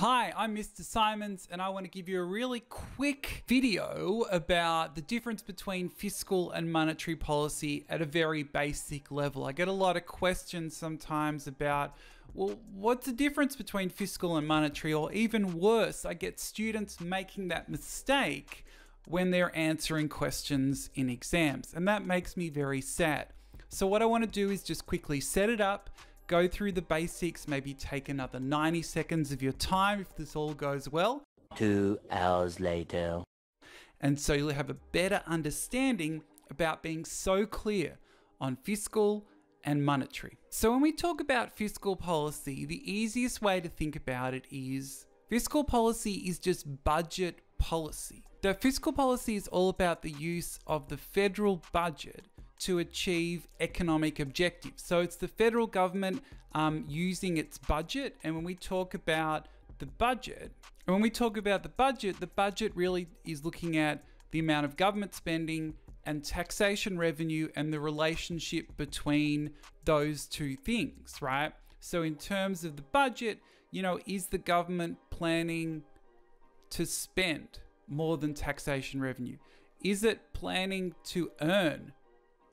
Hi, I'm Mr. Symonds, and I want to give you a really quick video about the difference between fiscal and monetary policy at a very basic level. I get a lot of questions sometimes about, well, what's the difference between fiscal and monetary? Or even worse, I get students making that mistake when they're answering questions in exams, and that makes me very sad. So, what I want to do is just quickly set it up go through the basics, maybe take another 90 seconds of your time if this all goes well. Two hours later. And so you'll have a better understanding about being so clear on fiscal and monetary. So when we talk about fiscal policy, the easiest way to think about it is fiscal policy is just budget policy. The fiscal policy is all about the use of the federal budget to achieve economic objectives. So it's the federal government um, using its budget. And when we talk about the budget, when we talk about the budget, the budget really is looking at the amount of government spending and taxation revenue and the relationship between those two things, right? So, in terms of the budget, you know, is the government planning to spend more than taxation revenue? Is it planning to earn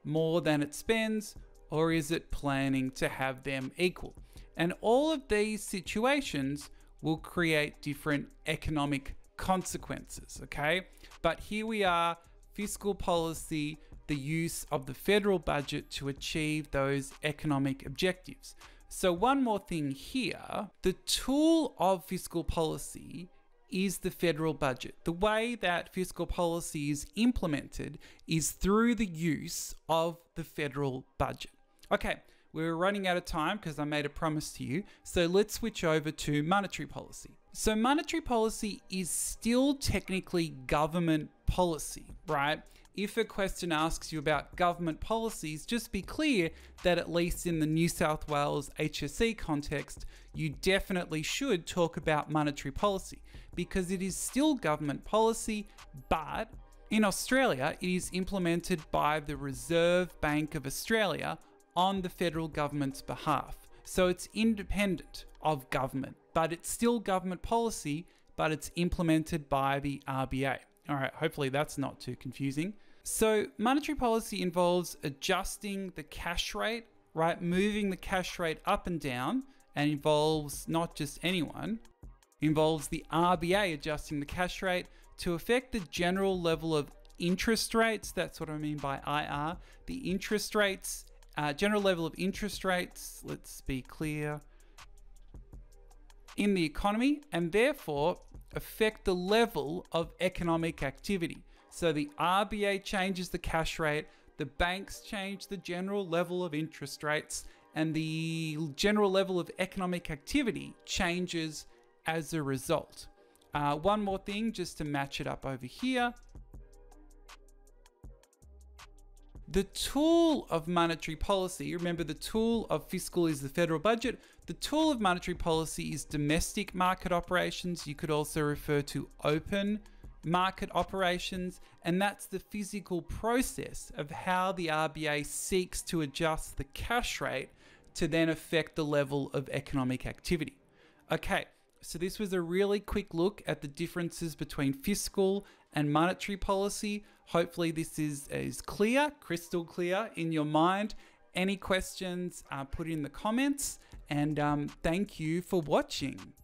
more than it spends, or is it planning to have them equal? And all of these situations will create different economic consequences, okay? But here we are fiscal policy, the use of the federal budget to achieve those economic objectives. So, one more thing here the tool of fiscal policy is the federal budget. The way that fiscal policy is implemented is through the use of the federal budget. Okay, we're running out of time because I made a promise to you. So let's switch over to monetary policy. So monetary policy is still technically government policy, right? If a question asks you about government policies, just be clear that at least in the New South Wales HSC context, you definitely should talk about monetary policy because it is still government policy, but in Australia, it is implemented by the Reserve Bank of Australia on the federal government's behalf. So it's independent of government, but it's still government policy, but it's implemented by the RBA. All right, hopefully that's not too confusing. So, monetary policy involves adjusting the cash rate, right? Moving the cash rate up and down, and involves not just anyone, involves the RBA adjusting the cash rate to affect the general level of interest rates. That's what I mean by IR. The interest rates, uh, general level of interest rates, let's be clear, in the economy, and therefore affect the level of economic activity. So the RBA changes the cash rate, the banks change the general level of interest rates, and the general level of economic activity changes as a result. Uh, one more thing just to match it up over here. The tool of monetary policy, remember the tool of fiscal is the federal budget. The tool of monetary policy is domestic market operations. You could also refer to open market operations, and that's the physical process of how the RBA seeks to adjust the cash rate to then affect the level of economic activity. Okay, so this was a really quick look at the differences between fiscal and monetary policy. Hopefully this is, is clear, crystal clear in your mind. Any questions, uh, put in the comments. And um, thank you for watching.